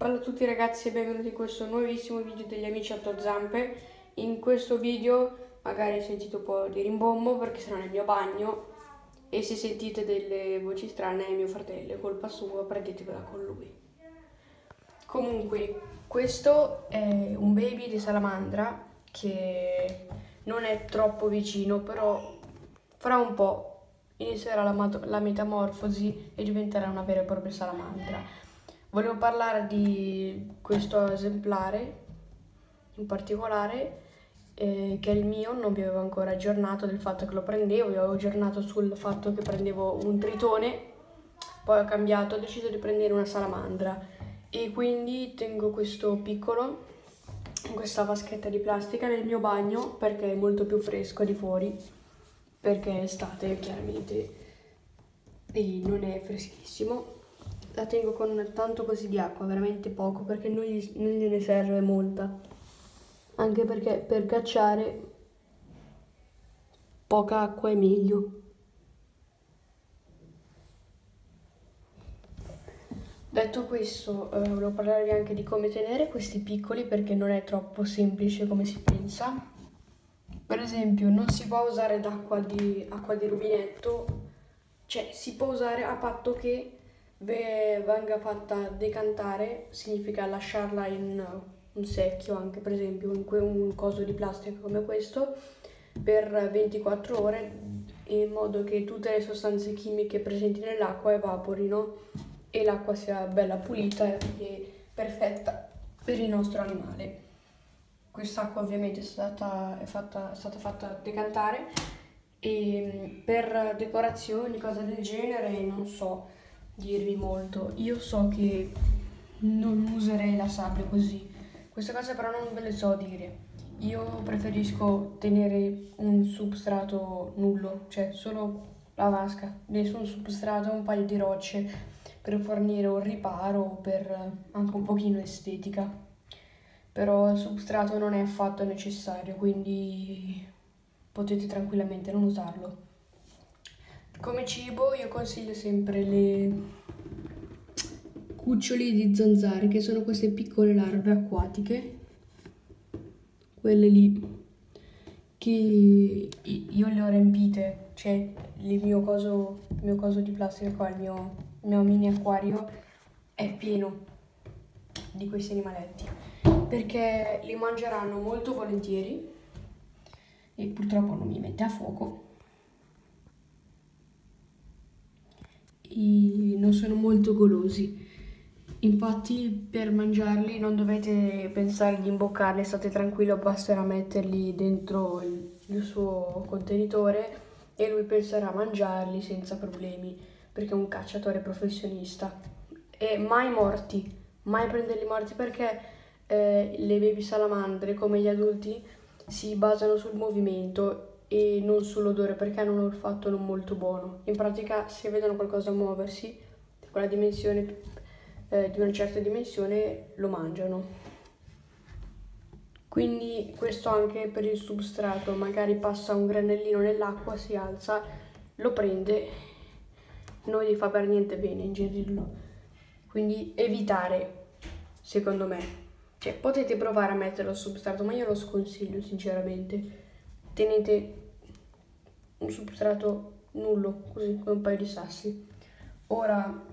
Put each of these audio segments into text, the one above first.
Ciao a tutti ragazzi e benvenuti in questo nuovissimo video degli amici 8 zampe. In questo video magari sentite un po' di rimbombo perché sono nel mio bagno e se sentite delle voci strane è mio fratello, è colpa sua, prendetevela con lui. Comunque, questo è un baby di salamandra che non è troppo vicino, però fra un po' inizierà la, la metamorfosi e diventerà una vera e propria salamandra. Volevo parlare di questo esemplare in particolare eh, che è il mio, non vi avevo ancora aggiornato del fatto che lo prendevo, vi avevo aggiornato sul fatto che prendevo un tritone, poi ho cambiato, ho deciso di prendere una salamandra. E quindi tengo questo piccolo in questa vaschetta di plastica nel mio bagno perché è molto più fresco di fuori perché è estate chiaramente e non è freschissimo la tengo con tanto così di acqua, veramente poco, perché non, gli, non gliene serve molta. Anche perché per cacciare poca acqua è meglio. Detto questo, eh, volevo parlarvi anche di come tenere questi piccoli perché non è troppo semplice come si pensa. Per esempio, non si può usare d'acqua di, acqua di rubinetto, cioè si può usare a patto che venga fatta decantare significa lasciarla in un secchio anche per esempio in un coso di plastica come questo per 24 ore in modo che tutte le sostanze chimiche presenti nell'acqua evaporino e l'acqua sia bella pulita e perfetta per il nostro animale. Quest'acqua ovviamente è stata, è fatta, è stata fatta decantare e per decorazioni, cose del genere, non so, dirvi molto. Io so che non userei la sabbia così. Queste cose però non ve le so dire. Io preferisco tenere un substrato nullo, cioè solo la vasca, nessun substrato, un paio di rocce per fornire un riparo, per anche un pochino estetica. Però il substrato non è affatto necessario, quindi potete tranquillamente non usarlo. Come cibo io consiglio sempre le cuccioli di zanzare, che sono queste piccole larve acquatiche, quelle lì, che io le ho riempite, cioè il mio coso, il mio coso di plastica qua, il mio, il mio mini acquario è pieno di questi animaletti, perché li mangeranno molto volentieri e purtroppo non mi mette a fuoco e non sono molto golosi. Infatti per mangiarli non dovete pensare di imboccarli, state tranquillo, basterà metterli dentro il, il suo contenitore e lui penserà a mangiarli senza problemi, perché è un cacciatore professionista. E mai morti, mai prenderli morti perché eh, le baby salamandre, come gli adulti, si basano sul movimento e non sull'odore perché hanno un olfatto non molto buono. In pratica se vedono qualcosa muoversi di quella dimensione, eh, di una certa dimensione, lo mangiano. Quindi questo anche per il substrato, magari passa un granellino nell'acqua, si alza, lo prende, non gli fa per niente bene ingerirlo. Quindi evitare, secondo me. Cioè, potete provare a metterlo sul substrato, ma io lo sconsiglio sinceramente tenete un substrato nullo, così come un paio di sassi. Ora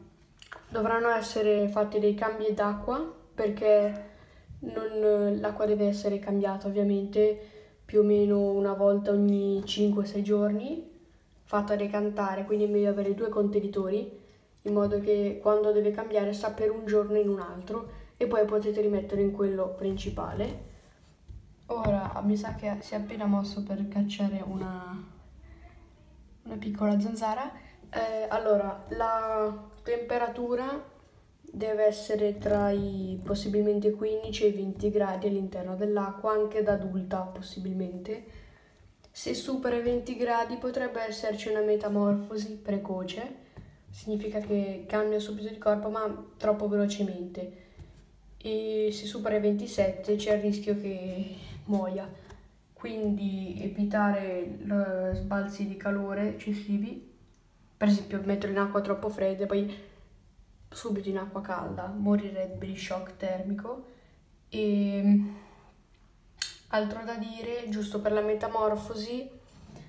dovranno essere fatti dei cambi d'acqua perché l'acqua deve essere cambiata ovviamente più o meno una volta ogni 5-6 giorni, fatta decantare, quindi è meglio avere due contenitori in modo che quando deve cambiare sta per un giorno in un altro e poi potete rimetterlo in quello principale Ora mi sa che si è appena mosso per cacciare una, una piccola zanzara. Eh, allora, la temperatura deve essere tra i possibilmente 15 e i 20 gradi all'interno dell'acqua, anche da adulta possibilmente. Se supera i 20 gradi potrebbe esserci una metamorfosi precoce, significa che cambia subito di corpo ma troppo velocemente. E se supera i 27 c'è il rischio che muoia. Quindi evitare sbalzi di calore eccessivi, per esempio metterlo in acqua troppo fredda, poi subito in acqua calda, morirebbe di shock termico e altro da dire, giusto per la metamorfosi,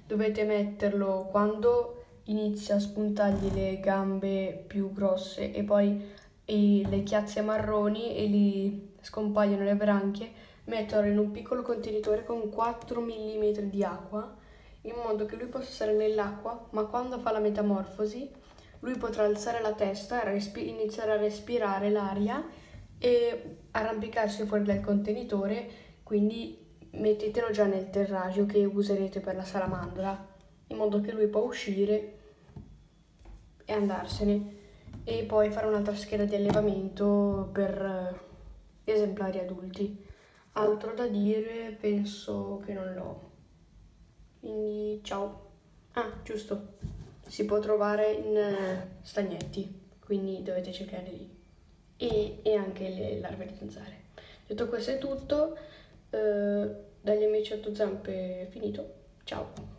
dovete metterlo quando inizia a spuntargli le gambe più grosse e poi e le chiazze marroni e gli scompaiono le branchie, metterlo in un piccolo contenitore con 4 mm di acqua in modo che lui possa stare nell'acqua, ma quando fa la metamorfosi lui potrà alzare la testa, iniziare a respirare l'aria e arrampicarsi fuori dal contenitore, quindi mettetelo già nel terrario che userete per la salamandra, in modo che lui può uscire e andarsene e poi fare un'altra scheda di allevamento per eh, esemplari adulti. Altro da dire penso che non l'ho. Quindi ciao. Ah, giusto. Si può trovare in eh, stagnetti, quindi dovete cercare lì. E, e anche le larve di zanzare. Detto questo è tutto. Eh, dagli amici a zampe è finito. Ciao.